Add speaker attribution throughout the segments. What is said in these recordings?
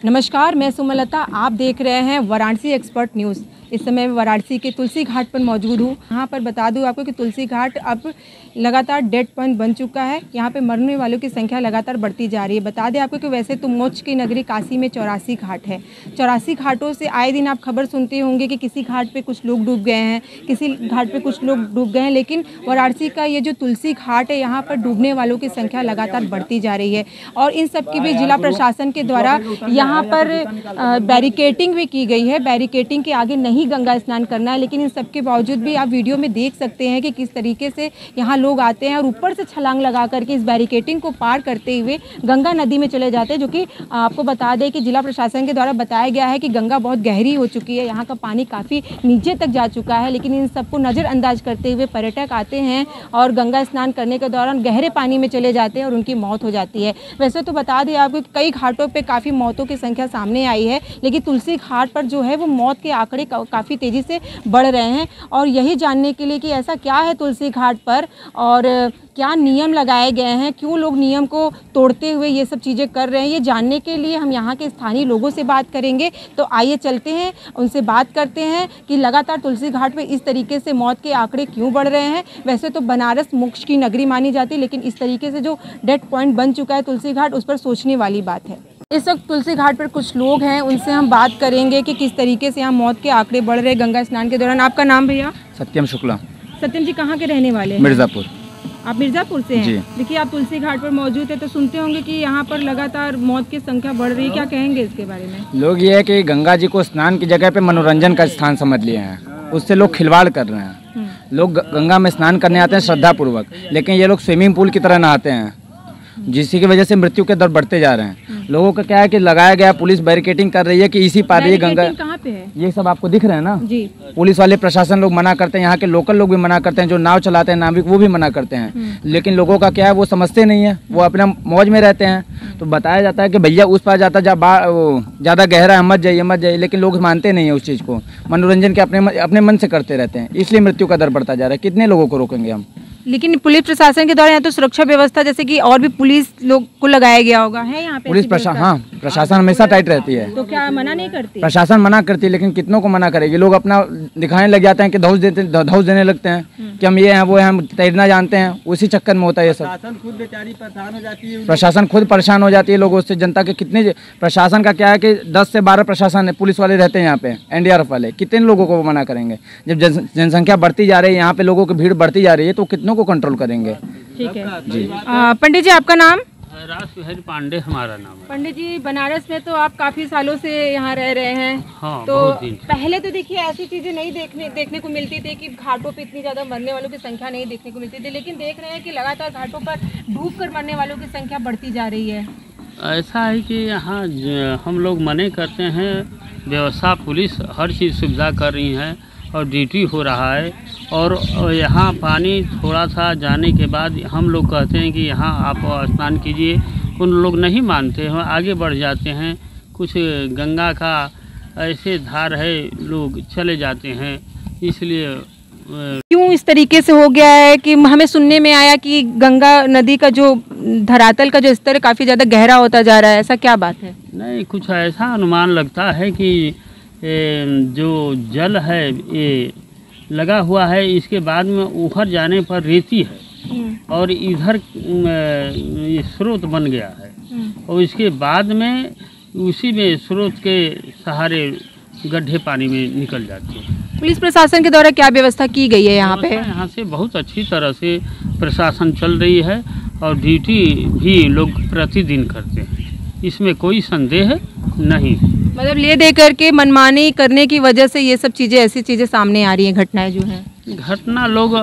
Speaker 1: नमस्कार मैं सुमलता आप देख रहे हैं वाराणसी एक्सपर्ट न्यूज़ इस समय वाराणसी के तुलसी घाट पर मौजूद हूँ। यहाँ पर बता दूँ आपको कि तुलसी घाट अब लगातार डेड पॉइंट बन चुका है। यहाँ पे मरने वालों की संख्या लगातार बढ़ती जा रही है। बता दें आपको कि वैसे तो मोक्ष की नगरी काशी में चौरासी घाट है। चौरासी घाटों से आए दिन आप खबर सुनते होंगे कि किसी घाट पर कुछ लोग डूब गए हैं, किसी घाट पर कुछ लोग डूब गए हैं, लेकिन वाराणसी का ये जो तुलसी घाट है, यहाँ पर डूबने वालों की संख्या लगातार बढ़ती जा रही है। और इन सब की भी जिला प्रशासन के द्वारा यहाँ पर बैरिकेटिंग भी की गई है। बैरिकेटिंग के आगे नहीं गंगा स्नान करना है, लेकिन इन सब के बावजूद भी आप वीडियो में देख सकते हैं कि किस तरीके से यहाँ लोग आते हैं और ऊपर से छलांग लगा करके इस बैरिकेटिंग को पार करते हुए गंगा नदी में चले जाते हैं, जो कि आपको बता दें कि जिला प्रशासन के द्वारा बताया गया है कि गंगा बहुत गहरी हो चुकी है, यहाँ का पानी काफ़ी नीचे तक जा चुका है, लेकिन इन सबको नज़रअंदाज करते हुए पर्यटक आते हैं और गंगा स्नान करने के दौरान गहरे पानी में चले जाते हैं और उनकी मौत हो जाती है। वैसे तो बता दें आपको कई घाटों पर काफ़ी मौतों की संख्या सामने आई है, लेकिन तुलसी घाट पर जो है वो मौत के आंकड़े काफ़ी तेज़ी से बढ़ रहे हैं और यही जानने के लिए कि ऐसा क्या है तुलसी घाट पर और क्या नियम लगाए गए हैं, क्यों लोग नियम को तोड़ते हुए ये सब चीज़ें कर रहे हैं, ये जानने के लिए हम यहाँ के स्थानीय लोगों से बात करेंगे। तो आइए चलते हैं, उनसे बात करते हैं कि लगातार तुलसी घाट पर इस तरीके से मौत के आंकड़े क्यों बढ़ रहे हैं। वैसे तो बनारस मोक्ष की नगरी मानी जाती है, लेकिन इस तरीके से जो डेड पॉइंट बन चुका है तुलसी घाट, उस पर सोचने वाली बात है। इस वक्त तुलसी घाट पर कुछ लोग हैं उनसे हम बात करेंगे कि किस तरीके से यहाँ मौत के आंकड़े बढ़ रहे गंगा स्नान के दौरान। आपका नाम भैया?
Speaker 2: सत्यम शुक्ला।
Speaker 1: सत्यम जी कहाँ के रहने वाले हैं?
Speaker 2: मिर्जापुर।
Speaker 1: आप मिर्जापुर से। हैं? देखिए आप तुलसी घाट पर मौजूद है तो सुनते होंगे कि यहाँ पर लगातार मौत की संख्या बढ़ रही है। क्या कहेंगे इसके बारे में?
Speaker 2: लोग ये है कि गंगा जी को स्नान की जगह पे मनोरंजन का स्थान समझ लिए हैं। उससे लोग खिलवाड़ कर रहे हैं। लोग गंगा में स्नान करने आते हैं श्रद्धा पूर्वक लेकिन ये लोग स्विमिंग पूल की तरह नहाते हैं जिसकी वजह से मृत्यु के दर बढ़ते जा रहे हैं। लोगों का क्या है कि लगाया गया पुलिस बैरिकेटिंग कर रही है कि इसी पार ये गंगा
Speaker 1: कहाँ पे है?
Speaker 2: ये सब आपको दिख रहे हैं ना?
Speaker 1: जी।
Speaker 2: पुलिस वाले प्रशासन लोग मना करते हैं यहाँ के लोकल लोग भी मना करते हैं जो नाव चलाते हैं नाविक वो भी मना करते हैं। लेकिन लोगों का क्या है वो समझते नहीं है वो अपना मौज में रहते हैं। तो बताया जाता है कि भैया उस पार जाता जा ज़्यादा गहरा है मत जाइए मत जाइए लेकिन लोग मानते नहीं है उस चीज़ को। मनोरंजन के अपने अपने मन से करते रहते हैं इसलिए मृत्यु का दर बढ़ता जा रहा है। कितने लोगों को रोकेंगे हम?
Speaker 1: लेकिन पुलिस प्रशासन के द्वारा यहाँ तो सुरक्षा व्यवस्था जैसे कि और भी पुलिस लोग को लगाया गया होगा है यहाँ पे
Speaker 2: पुलिस प्रशासन हाँ प्रशासन हमेशा टाइट रहती है।
Speaker 1: तो क्या मना नहीं करती?
Speaker 2: प्रशासन मना करती है लेकिन कितनों को मना करेगी? लोग अपना दिखाने लग जाते हैं कि धौस देते धौस देने लगते हैं कि हम ये हैं वो हैं हम तैरना जानते हैं उसी चक्कर में होता है ये सब।
Speaker 3: शासन खुद बेचारी परेशान हो जाती है
Speaker 2: प्रशासन खुद परेशान हो जाती है लोगों से जनता के कितने प्रशासन का क्या है कि 10 से 12 प्रशासन है पुलिस वाले रहते हैं यहाँ पे एनडीआरएफ वाले कितने लोगों को मना करेंगे? जब जनसंख्या बढ़ती जा रही है यहाँ पे लोगों की भीड़ बढ़ती जा रही है तो कितनों को कंट्रोल करेंगे।
Speaker 1: ठीक है। आ, पंडित जी आपका नाम?
Speaker 4: राज बिहारी पांडे हमारा नाम है।
Speaker 1: पंडित जी बनारस में तो आप काफ़ी सालों से यहाँ रह रहे हैं।
Speaker 4: हाँ
Speaker 1: तो। पहले तो देखिए ऐसी चीज़ें नहीं देखने देखने को मिलती थी कि घाटों पे इतनी ज़्यादा मरने वालों की संख्या नहीं देखने को मिलती थी लेकिन देख रहे हैं कि लगातार घाटों पर डूब कर मरने वालों की संख्या बढ़ती जा रही है।
Speaker 4: ऐसा है कि यहाँ हम लोग मने करते हैं व्यवस्था पुलिस हर चीज़ सुविधा कर रही है। और ड्यूटी हो रहा है और यहाँ पानी थोड़ा सा जाने के बाद हम लोग कहते हैं कि यहाँ आप स्नान कीजिए। उन लोग नहीं मानते हैं आगे बढ़ जाते हैं। कुछ गंगा का ऐसे धार है लोग चले जाते हैं। इसलिए
Speaker 1: क्यों इस तरीके से हो गया है कि हमें सुनने में आया कि गंगा नदी का जो धरातल का जो स्तर काफ़ी ज़्यादा गहरा होता जा रहा है? ऐसा क्या बात है?
Speaker 4: नहीं कुछ ऐसा अनुमान लगता है कि जो जल है ये लगा हुआ है इसके बाद में उभर जाने पर रेती है। और इधर ये स्रोत बन गया है। और इसके बाद में उसी में स्रोत के सहारे गड्ढे पानी में निकल जाते हैं।
Speaker 1: पुलिस प्रशासन के द्वारा क्या व्यवस्था की गई है यहाँ पे?
Speaker 4: यहाँ से बहुत अच्छी तरह से प्रशासन चल रही है और ड्यूटी भी लोग प्रतिदिन करते हैं। इसमें कोई संदेह नहीं है।
Speaker 1: मतलब ले दे करके मनमानी करने की वजह से ये सब चीज़ें, ऐसी चीज़ें सामने आ रही हैं, घटनाएँ जो हैं।
Speaker 4: घटना लोग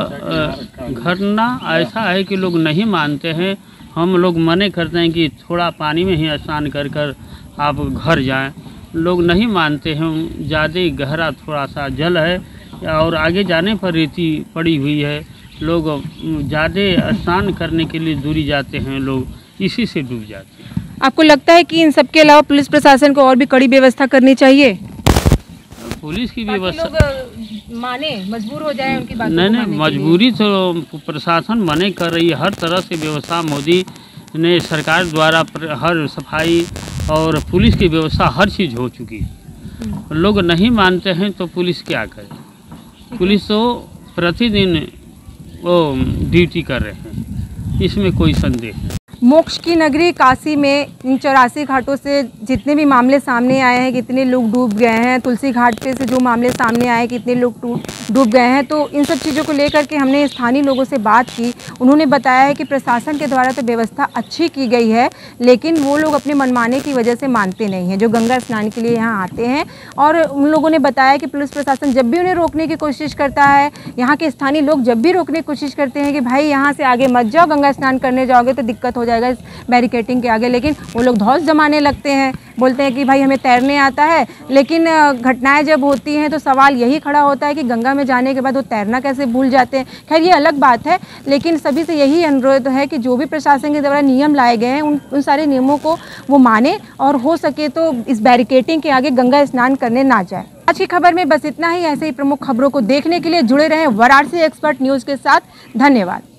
Speaker 4: घटना ऐसा है कि लोग नहीं मानते हैं। हम लोग मने करते हैं कि थोड़ा पानी में ही स्नान कर कर आप घर जाएँ। लोग नहीं मानते हैं, ज़्यादा गहरा थोड़ा सा जल है और आगे जाने पर रेती पड़ी हुई है। लोग, ज़्यादा स्नान करने के लिए दूरी जाते हैं, लोग इसी से डूब जाते हैं।
Speaker 1: आपको लगता है कि इन सब के अलावा पुलिस प्रशासन को और भी कड़ी व्यवस्था करनी चाहिए?
Speaker 4: पुलिस की व्यवस्था
Speaker 1: माने मजबूर हो जाए उनकी बात
Speaker 4: नहीं नहीं। मजबूरी तो प्रशासन मने कर रही है। हर तरह से व्यवस्था मोदी ने सरकार द्वारा हर सफ़ाई और पुलिस की व्यवस्था हर चीज़ हो चुकी है। लोग नहीं मानते हैं तो पुलिस क्या करे? पुलिस तो प्रतिदिन वो ड्यूटी कर रहे हैं। इसमें कोई संदेह नहीं।
Speaker 1: मोक्ष की नगरी काशी में इन चौरासी घाटों से जितने भी मामले सामने आए हैं, कितने लोग डूब गए हैं, तुलसी घाट पे से जो मामले सामने आए, कितने लोग डूब गए हैं तो इन सब चीज़ों को लेकर के हमने स्थानीय लोगों से बात की। उन्होंने बताया है कि प्रशासन के द्वारा तो व्यवस्था अच्छी की गई है, लेकिन वो लोग अपने मनमाने की वजह से मानते नहीं हैं, जो गंगा स्नान के लिए यहाँ आते हैं। और उन लोगों ने बताया कि पुलिस प्रशासन जब भी उन्हें रोकने की कोशिश करता है, यहाँ के स्थानीय लोग जब भी रोकने की कोशिश करते हैं कि भाई यहाँ से आगे मत जाओ, गंगा स्नान करने जाओगे तो दिक्कत हो जाएगा इस बैरिकेटिंग के आगे, लेकिन वो लोग धौस जमाने लगते हैं। बोलते हैं कि भाई हमें तैरने आता है, लेकिन घटनाएँ जब होती हैं तो सवाल यही खड़ा होता है कि गंगा में जाने के बाद वो तैरना कैसे भूल जाते हैं। खैर, ये अलग बात है, लेकिन सभी से यही अनुरोध है कि जो भी प्रशासन के द्वारा नियम लाए गए हैं, उन उन सारे नियमों को वो माने और हो सके तो इस बैरिकेटिंग के आगे गंगा स्नान करने ना जाए। आज की खबर में बस इतना ही। ऐसे ही प्रमुख खबरों को देखने के लिए जुड़े रहें वाराणसी एक्सपर्ट न्यूज़ के साथ। धन्यवाद।